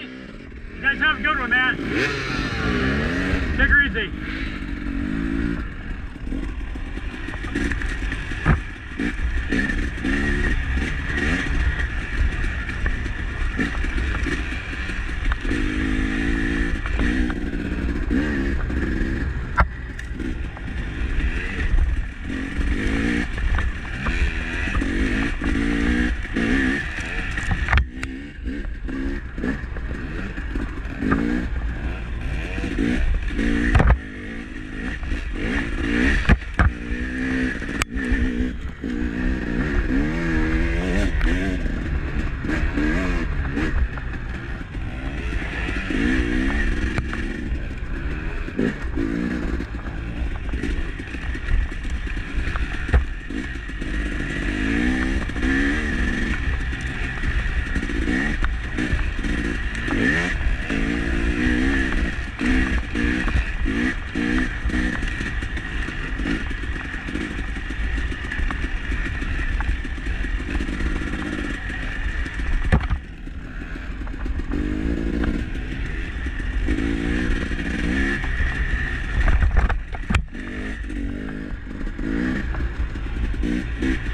You guys have a good one, man. Take her easy. Mm-hmm.